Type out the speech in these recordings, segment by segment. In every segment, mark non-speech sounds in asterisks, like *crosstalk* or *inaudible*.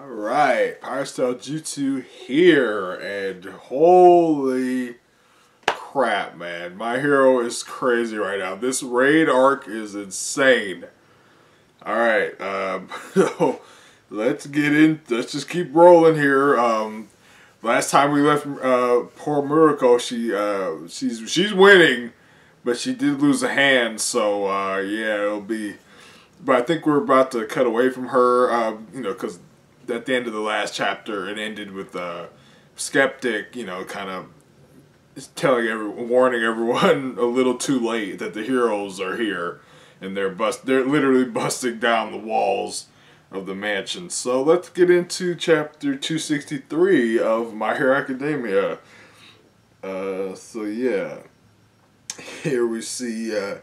Alright, Pirate Style Jutsu here, and holy crap, man. My hero is crazy right now. This raid arc is insane. Alright, um, *laughs* let's get in, let's just keep rolling here. Um, last time we left uh, poor Mirko, she, uh, she's, she's winning, but she did lose a hand, so, uh, yeah, it'll be, but I think we're about to cut away from her, um, you know, because at the end of the last chapter, it ended with a Skeptic, you know, kind of telling everyone, warning everyone *laughs* a little too late that the heroes are here, and they're bust, they're literally *laughs* busting down the walls of the mansion. So let's get into chapter 263 of My Hero Academia. Uh, so yeah, here we see. Uh,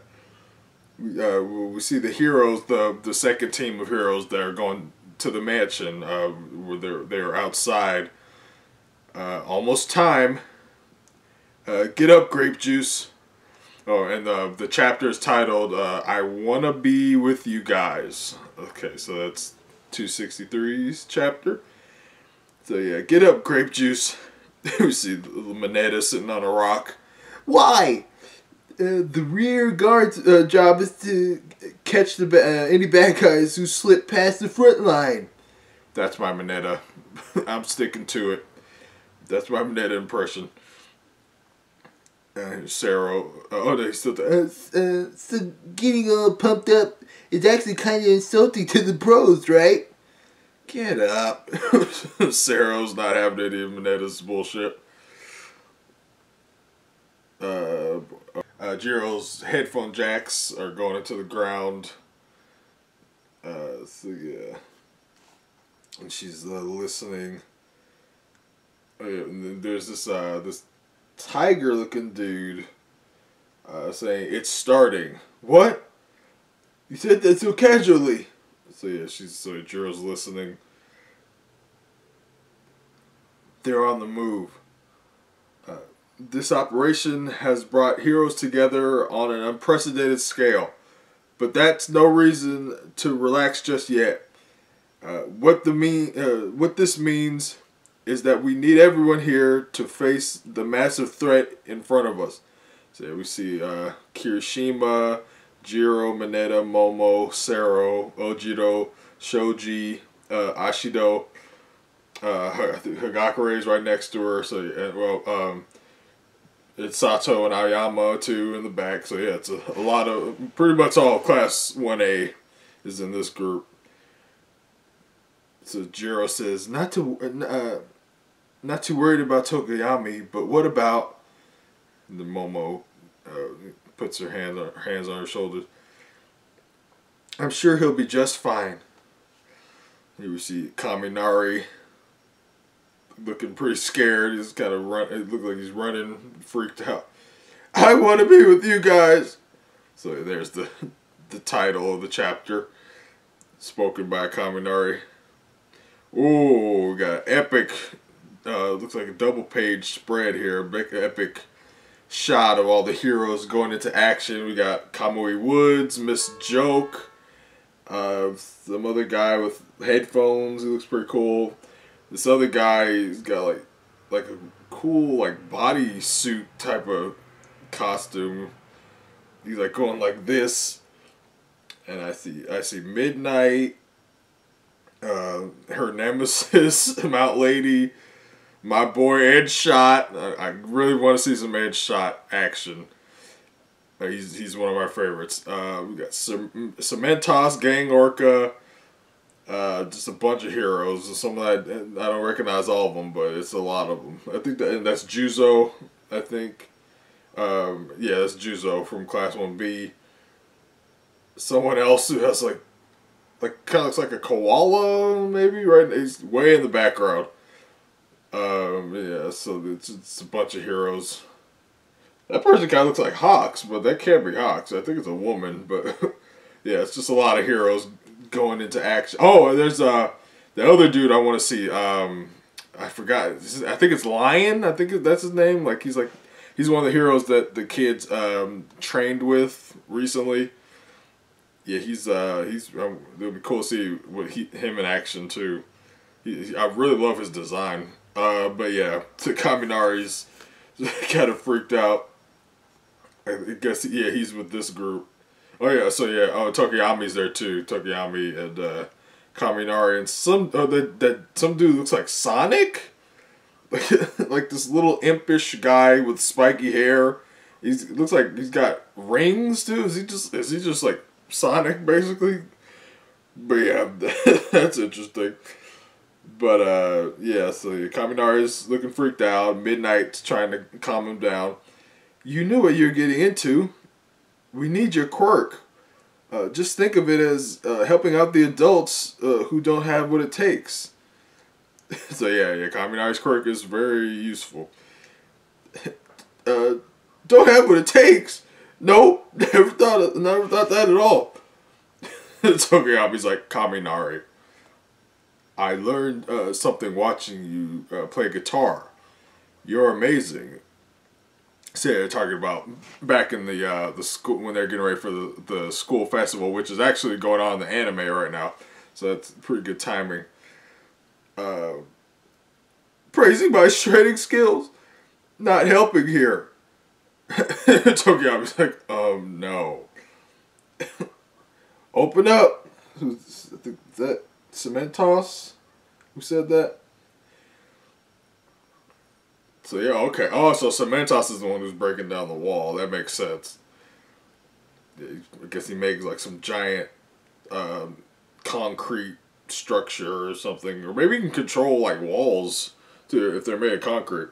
uh, we see the heroes, the the second team of heroes that are going to the mansion uh, where they're they're outside. Uh, almost time. Uh, get up, grape juice. Oh, and the the chapter is titled uh, "I Wanna Be with You Guys." Okay, so that's 263's chapter. So yeah, get up, grape juice. *laughs* we see Mineta sitting on a rock. Why? Uh, the rear guard's uh, job is to catch the uh, any bad guys who slip past the front line. That's my Mineta. *laughs* I'm sticking to it. That's my Mineta impression. Uh, Sero, oh, they still. Uh, so getting all pumped up is actually kind of insulting to the pros, right? Get up. *laughs* Sero's not having any of Mineta's bullshit. Uh, uh, Jiro's headphone jacks are going into the ground. Uh, so yeah, and she's uh, listening. Oh, and there's this uh this tiger looking dude uh, saying it's starting. What? You said that so casually. So yeah, she's so Jiro's listening. They're on the move. This operation has brought heroes together on an unprecedented scale, but that's no reason to relax just yet. Uh, what the mean, uh, what this means is that we need everyone here to face the massive threat in front of us. So we see uh, Kirishima, Jiro, Mineta, Momo, Sero, Ojiro, Shoji, uh, Ashido. Uh, Hagakure is right next to her. So well, um, it's Sato and Aoyama too in the back. So yeah, it's a, a lot of pretty much all class one A is in this group. So Jiro says not to uh, not too worried about Tokoyami, but what about the Momo uh, puts her hands on her hands on her shoulders. I'm sure he'll be just fine. Here we see Kaminari looking pretty scared. He's kind of run. It looked like he's running, freaked out. I want to be with you guys. So there's the the title of the chapter, spoken by Kaminari. Oh, we got epic. Uh, looks like a double page spread here. Big epic shot of all the heroes going into action. We got Kamui Woods, Miss Joke, uh, some other guy with headphones. He looks pretty cool. This other guy, he's got like like a cool like body suit type of costume. He's like going like this, and I see I see Midnight, uh, her nemesis, *laughs* Mount Lady, my boy Edgeshot. I, I really want to see some Edgeshot action. Uh, he's he's one of my favorites. Uh, we got some Cementos, Gang Orca. Uh, just a bunch of heroes. Some that I don't recognize all of them, but it's a lot of them. I think that and that's Juzo. I think. Um, yeah, that's Juzo from Class One B. Someone else who has like, like kind of looks like a koala, maybe right. He's way in the background. Um, yeah, so it's, it's a bunch of heroes. That person kind of looks like Hawks, but that can't be Hawks. I think it's a woman, but *laughs* yeah, it's just a lot of heroes going into action. Oh, there's uh the other dude I want to see. Um, I forgot. Is, I think it's Lion. I think that's his name. Like he's like he's one of the heroes that the kids um, trained with recently. Yeah, he's uh he's um, it'll be cool to see what he him in action too. he, I really love his design. Uh, but yeah, *laughs* to Kaminari's *laughs* kind of freaked out. I guess yeah, he's with this group. Oh yeah, so yeah, oh Tokoyami's there too. Tokoyami and uh, Kaminari and some oh that that some dude looks like Sonic, *laughs* like this little impish guy with spiky hair. He's looks like he's got rings too. Is he just is he just like Sonic basically? But yeah, *laughs* that's interesting. But uh, yeah, so Kaminari is looking freaked out. Midnight trying to calm him down. You knew what you're getting into. We need your quirk. Uh, just think of it as uh, helping out the adults uh, who don't have what it takes. *laughs* so yeah, yeah, Kaminari's quirk is very useful. *laughs* Uh, don't have what it takes. Nope, *laughs* never thought, of, never thought that at all. Tokoyami's like Kaminari. I learned uh, something watching you uh, play guitar. You're amazing. They're talking about back in the uh, the school when they're getting ready for the, the school festival, which is actually going on in the anime right now. So that's pretty good timing. Uh, praising my shredding skills, not helping here. *laughs* Tokoyami's like, um, no. *laughs* Open up. that Cementos? Who said that? So yeah, okay. Oh, so Cementos is the one who's breaking down the wall. That makes sense. I guess he makes like some giant um, concrete structure or something, or maybe he can control like walls too if they're made of concrete,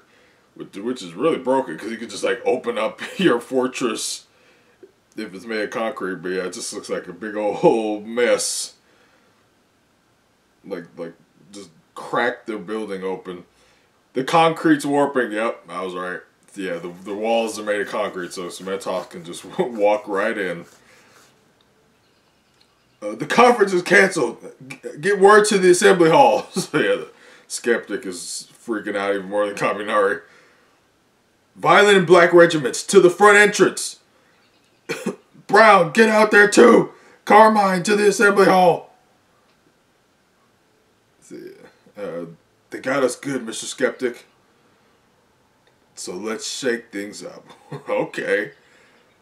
which is really broken because he could just like open up *laughs* your fortress if it's made of concrete. But yeah, it just looks like a big old *laughs* mess. Like like just crack the building open. The concrete's warping. Yep, I was right. Yeah, the, the walls are made of concrete, so Cementos can just *laughs* walk right in. Uh, the conference is canceled. G get word to the assembly hall. *laughs* so yeah, the skeptic is freaking out even more than Kaminari. Violent and black regiments to the front entrance. *coughs* Brown, get out there too. Carmine to the assembly hall. Uh, they got us good, Mr. Skeptic. So let's shake things up. *laughs* okay.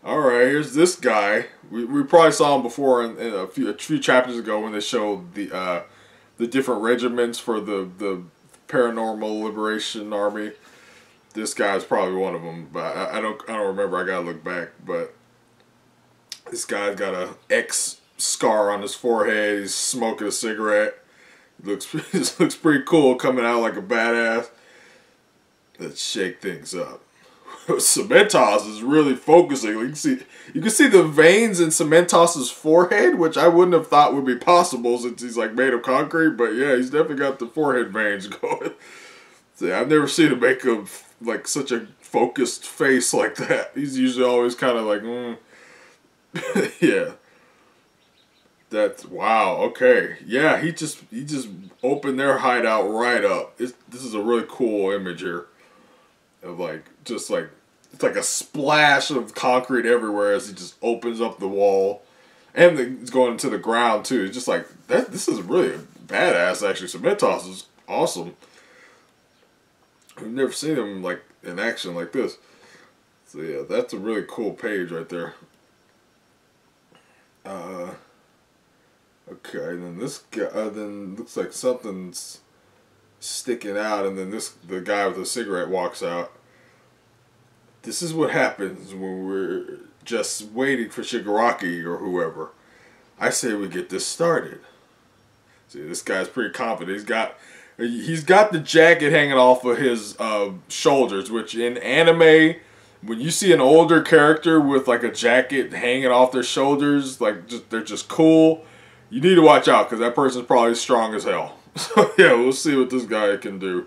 Alright, here's this guy. We, we probably saw him before in, in, a, few, a few chapters ago when they showed the uh, the different regiments for the, the Paranormal Liberation Army. This guy's probably one of them, but I, I don't I don't remember. I gotta look back. But this guy's got a X scar on his forehead. He's smoking a cigarette. Looks *laughs* looks pretty cool coming out like a badass. Let's shake things up. *laughs* Cementos is really focusing. You can see you can see the veins in Cementos's forehead, which I wouldn't have thought would be possible since he's like made of concrete. But yeah, he's definitely got the forehead veins *laughs* going. See, I've never seen him make a like such a focused face like that. He's usually always kind of like, mm. yeah. That's wow. Okay, yeah. He just he just opened their hideout right up. It's, this is a really cool image here, of like just like it's like a splash of concrete everywhere as he just opens up the wall, and it's going to the ground too. It's just like that. This is really badass. Actually, Cementos is awesome. I've never seen him like in action like this. So yeah, that's a really cool page right there. Uh. And then this guy, uh, then looks like something's sticking out, and then this the guy with the cigarette walks out. This is what happens when we're just waiting for Shigaraki or whoever. I say we get this started. See, this guy's pretty confident. He's got he's got the jacket hanging off of his uh, shoulders, which in anime, when you see an older character with like a jacket hanging off their shoulders, like just, they're just cool you need to watch out because that person's probably strong as hell. *laughs* So yeah, we'll see what this guy can do.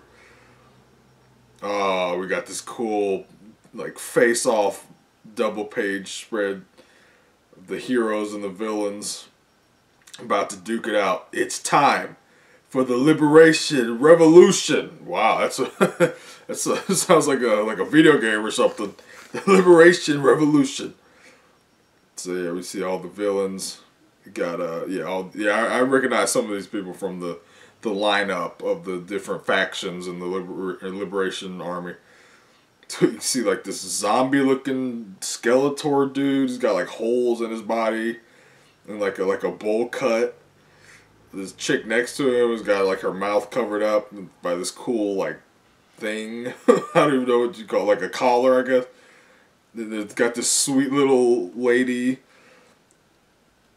Oh, we got this cool like face-off double page spread of the heroes and the villains about to duke it out. It's time for the liberation revolution. Wow, that's a *laughs* that's a *laughs* sounds like a like a video game or something. The liberation revolution. So yeah, we see all the villains got uh yeah all, yeah I, I recognize some of these people from the the lineup of the different factions in the liber- liberation army. *laughs* So you see like this zombie looking Skeletor dude. He's got like holes in his body and like a like a bowl cut. This chick next to him has got like her mouth covered up by this cool like thing. *laughs* I don't even know what you call it, like a collar, I guess. It's got this sweet little lady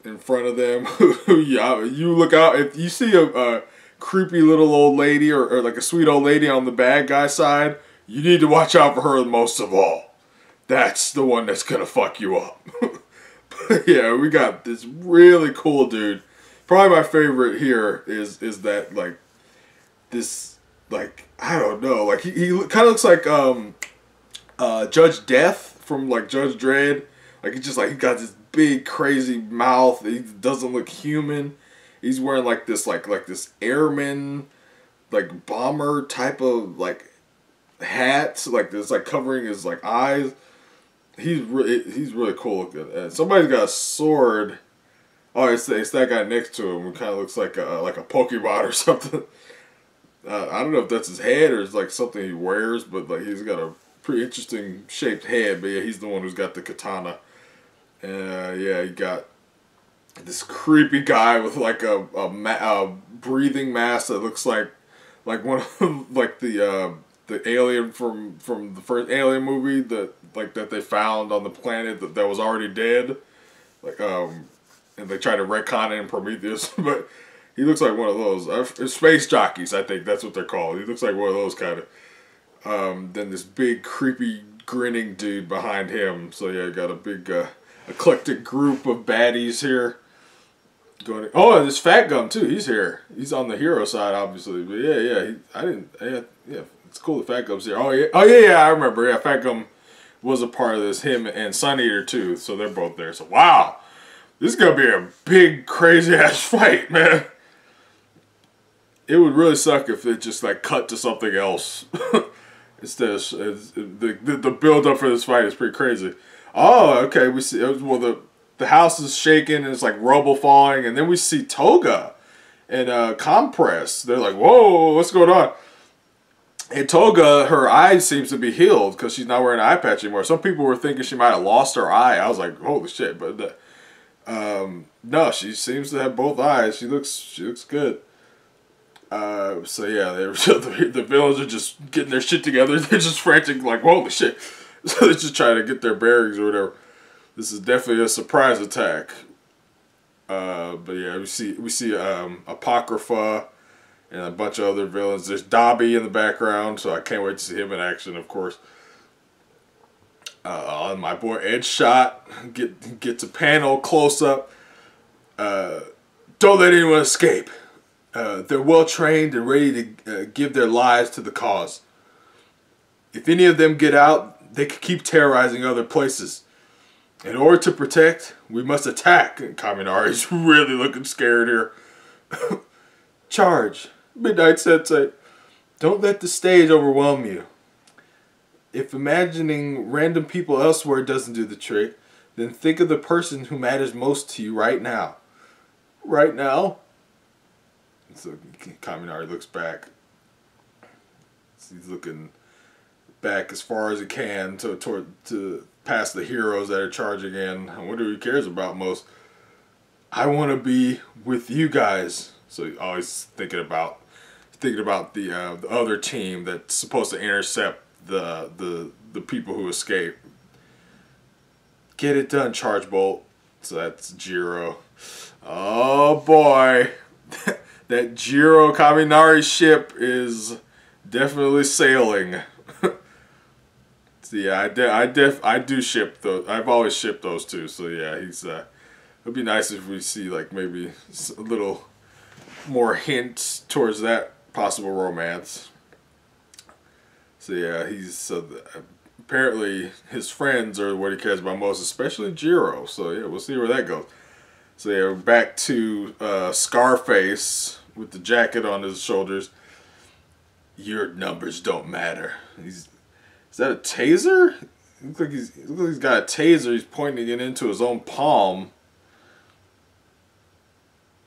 in front of them. *laughs* you look out if you see a, a creepy little old lady or, or like a sweet old lady on the bad guy side you need to watch out for her most of all. That's the one that's gonna fuck you up. *laughs* but yeah, we got this really cool dude. Probably my favorite here is is that like this like I don't know like he, he kind of looks like um uh Judge Death from like Judge Dredd. Like he's just like he got this big crazy mouth. He doesn't look human. He's wearing like this like like this airman like bomber type of like hats, like this, like covering his like eyes. He's really he's really cool looking. And somebody's got a sword. Oh, it's it's that guy next to him. Who kind of looks like a like a Pokemon or *laughs* something. Uh, I don't know if that's his head or it's like something he wears, but like he's got a pretty interesting shaped head. But yeah, he's the one who's got the katana. Uh, yeah, he got this creepy guy with like a a, ma- a breathing mask that looks like like one of *laughs* like the uh, the alien from from the first alien movie that like that they found on the planet that, that was already dead. Like um and they try to retcon it in prometheus *laughs* but he looks like one of those uh, space jockeys i think that's what they're called. He looks like one of those kind of um then this big creepy grinning dude behind him. So yeah got a big uh, eclectic group of baddies here going oh and this fat gum too he's here he's on the hero side obviously but yeah yeah he, i didn't yeah, yeah it's cool. The Fat Gum's here. Oh yeah. Oh yeah. Yeah. I remember. Yeah. Fat Gum was a part of this. Him and Sun Eater too. So they're both there. So wow, this is gonna be a big crazy ass *laughs* fight, man. It would really suck if it just like cut to something else. *laughs* Instead, of, the, the the build up for this fight is pretty crazy. Oh, okay. We see. Well, the the house is shaking and it's like rubble falling, and then we see Toga and uh, Compress. They're like, "Whoa, what's going on?" And Toga, her eye seems to be healed because she's not wearing an eye patch anymore. Some people were thinking she might have lost her eye. I was like, holy shit! But um, no, she seems to have both eyes. She looks she looks good. Uh, so yeah, they, *laughs* the, the villains are just getting their shit together. *laughs* They're just frantic, like holy shit! *laughs* So they're just trying to get their bearings or whatever. This is definitely a surprise attack. Uh, but yeah, we see we see um, Apocrypha and a bunch of other villains. There's Dabi in the background, so I can't wait to see him in action, of course. Uh, my boy Edgeshot get gets a panel close up. Uh, don't let anyone escape. Uh, they're well trained and ready to uh, give their lives to the cause. If any of them get out, they could keep terrorizing other places. In order to protect, we must attack. And Kaminari's *laughs* really looking scared here. *laughs* Charge. Midnight Sensei. Don't let the stage overwhelm you. If imagining random people elsewhere doesn't do the trick, then think of the person who matters most to you right now. Right now? So Kaminari looks back. He's looking back as far as he can to toward to past the heroes that are charging in. I wonder who cares about most. I want to be with you guys. So always thinking about thinking about the uh, the other team that's supposed to intercept the the the people who escape. Get it done, Charge Bolt. So that's Jiro. Oh boy, *laughs* that Jiro Kaminari ship is definitely sailing. So yeah, I de- I def I do ship those. I've always shipped those two. So yeah, he's. Uh, it'd be nice if we see like maybe a little more hints towards that possible romance. So yeah, he's uh, apparently his friends are what he cares about most, especially Jiro. So yeah, we'll see where that goes. So yeah, back to uh, Scarface with the jacket on his shoulders. Your numbers don't matter. He's is that a taser? Looks like he's looks like he's got a taser. He's pointing it into his own palm.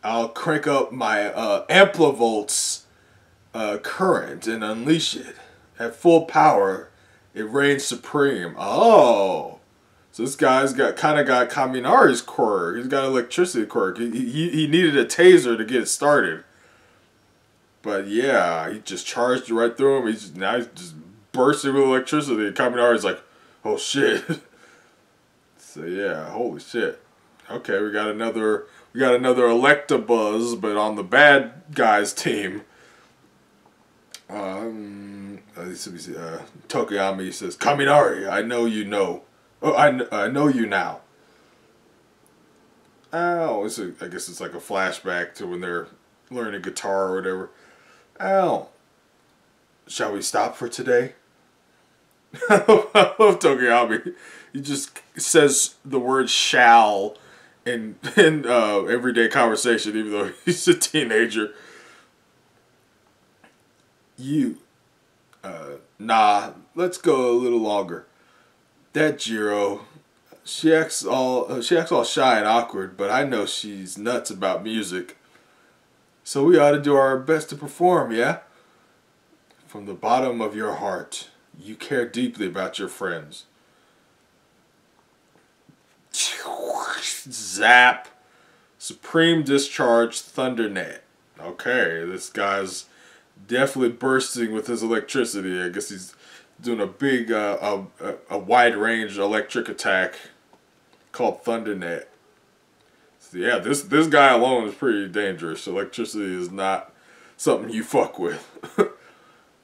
I'll crank up my uh, amplivolts uh, current and unleash it at full power. It reigns supreme. Oh, so this guy's got kind of got Kaminari's quirk. He's got electricity quirk. He, he he needed a taser to get it started. But yeah, he just charged right through him. He's just, now he's just bursting with electricity. Kaminari's like, oh shit. *laughs* so yeah, holy shit. Okay, we got another we got another Electabuzz, but on the bad guys team. Um, uh, Tokoyami says, Kaminari, I know you know. Oh, I, I know you now. Oh, it's a, I guess it's like a flashback to when they're learning guitar or whatever. Oh, shall we stop for today? I love Tokoyami. He just says the word shall in in uh, everyday conversation, even though *laughs* he's a teenager. You, uh, nah, let's go a little longer. That Jiro, she acts all uh, she acts all shy and awkward, but I know she's nuts about music. So we ought to do our best to perform, yeah? From the bottom of your heart, you care deeply about your friends. *laughs* Zap. Supreme Discharge Thundernet. Okay, this guy's definitely bursting with his electricity. I guess he's doing a big, uh, a, a wide range electric attack called Thundernet. So yeah, this this guy alone is pretty dangerous. Electricity is not something you fuck with. *laughs*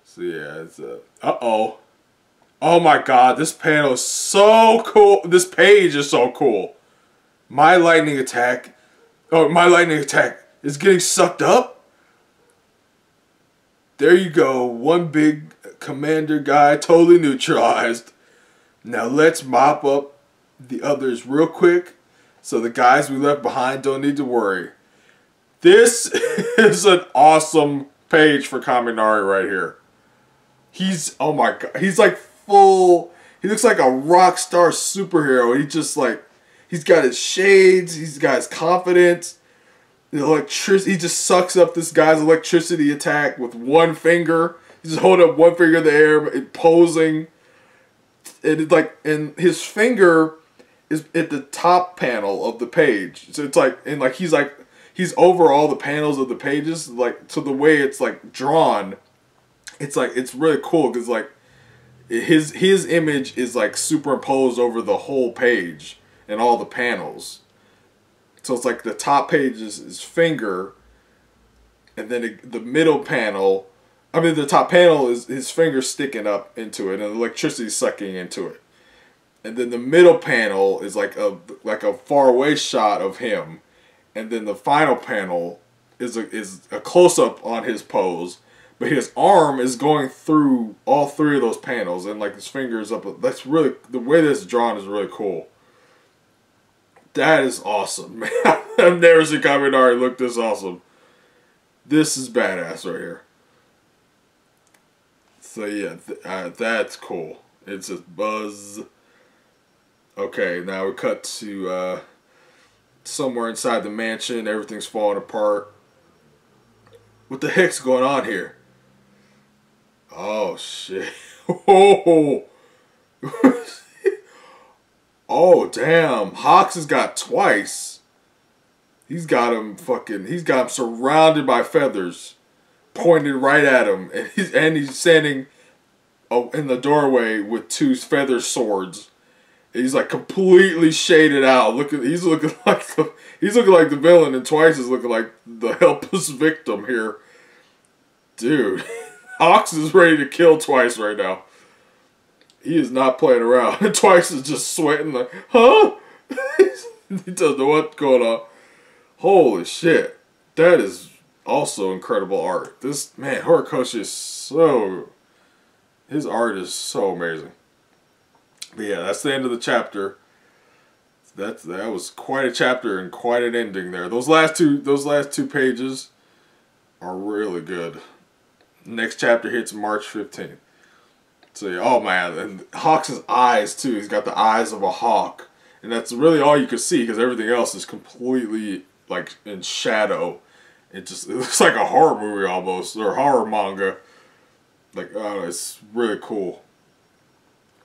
so yeah, it's uh, uh oh, oh my god, this panel is so cool. This page is so cool. My lightning attack, oh my lightning attack is getting sucked up. There you go, one big commander guy totally neutralized. Now let's mop up the others real quick so the guys we left behind don't need to worry. This *laughs* is an awesome page for Kaminari right here. He's, oh my god, he's like full, he looks like a rock star superhero. He just like, he's got his shades, he's got his confidence. The electricity, he just sucks up this guy's electricity attack with one finger. He's just holding up one finger in the air, posing. And it's like, and his finger is at the top panel of the page. So it's like, and like he's like, he's over all the panels of the pages. Like, to the way it's like drawn, it's like it's really cool because like his his image is like superimposed over the whole page and all the panels. So it's like the top page is his finger, and then it, the middle panel I mean, the top panel is his finger sticking up into it, and electricity sucking into it. And then the middle panel is like a like a far away shot of him, and then the final panel is a is a close up on his pose, but his arm is going through all three of those panels, and like his fingers up. That's really the way this drawn is really cool. That is awesome, *laughs* man. I've never seen Kaminari look this awesome. This is badass right here. So yeah, th uh, that's cool. It's a buzz. Okay, now we cut to uh, somewhere inside the mansion. Everything's falling apart. What the heck's going on here? Oh shit! Oh, *laughs* oh damn! Hawks has got twice. He's got him fucking. He's got him surrounded by feathers pointed right at him, and he's and he's standing uh, in the doorway with two feather swords. He's like completely shaded out. Looking, he's looking *laughs* like the he's looking like the villain, and Twice is looking like the *laughs* helpless victim here. Dude, Hawks is ready to kill Twice right now. He is not playing around. *laughs* Twice is just sweating like, huh? *laughs* he doesn't know what's going on. Holy shit. That is also incredible art. This man, Horikoshi is so his art is so amazing. But yeah, that's the end of the chapter. That that was quite a chapter and quite an ending there. Those last two those last two pages are really good. Next chapter hits March 15th. So yeah, oh man, and Hawks' eyes too. He's got the eyes of a hawk. And that's really all you can see because everything else is completely like in shadow. It just *laughs* it looks like a horror movie almost or horror manga. Like oh, it's really cool.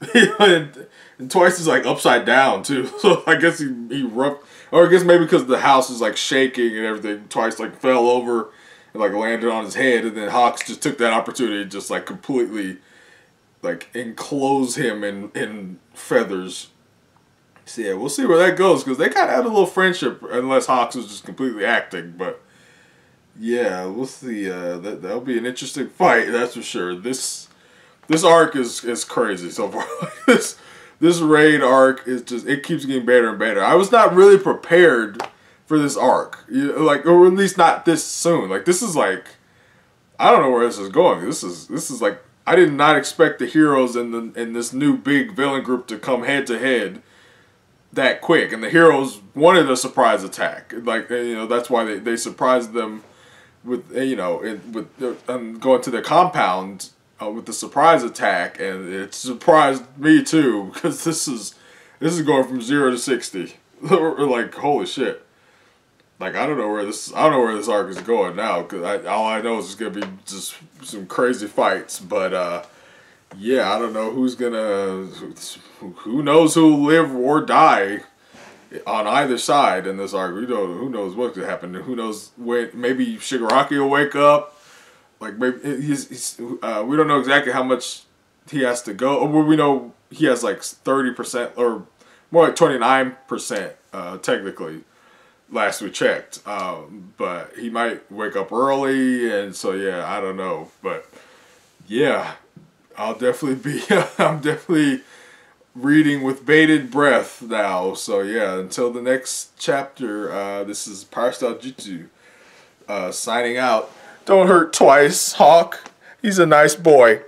*laughs* and, and twice is like upside down too. *laughs* So I guess he he rough, or I guess maybe because the house is like shaking and everything. Twice like fell over and like landed on his head, and then Hawks just took that opportunity to just like completely like enclose him in in feathers. So yeah, we'll see where that goes because they kind of had a little friendship, unless Hawks was just completely acting. But yeah, we'll see. Uh, that that'll be an interesting fight, that's for sure. This this arc is is crazy so far. *laughs* this this raid arc is just it keeps getting better and better. I was not really prepared for this arc, like or at least not this soon. Like this is like I don't know where this is going. This is this is like I did not expect the heroes in the in this new big villain group to come head to head that quick. And the heroes wanted a surprise attack. Like you know that's why they, they surprised them with you know with um, going to the compound uh, with the surprise attack, and it surprised me too *laughs* because this is this is going from zero to sixty. *laughs* like holy shit! Like I don't know where this I don't know where this arc is going now because all I know is it's gonna be just some crazy fights. But uh, yeah, I don't know who's gonna who knows who'll live or die on either side in this arc. We don't who knows what could happen. Who knows when maybe Shigaraki will wake up like maybe he's, he's uh, we don't know exactly how much he has to go. Or we know he has like thirty percent or more like twenty nine percent uh, technically. Last we checked, um, but he might wake up early, and so yeah, I don't know, but yeah, I'll definitely be. *laughs* I'm definitely reading with bated breath now. So yeah, until the next chapter, uh, this is Pirate Style Jutsu uh, signing out. Don't hurt twice, Hawk. He's a nice boy.